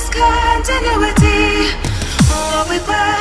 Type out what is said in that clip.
discontinuity. What we were.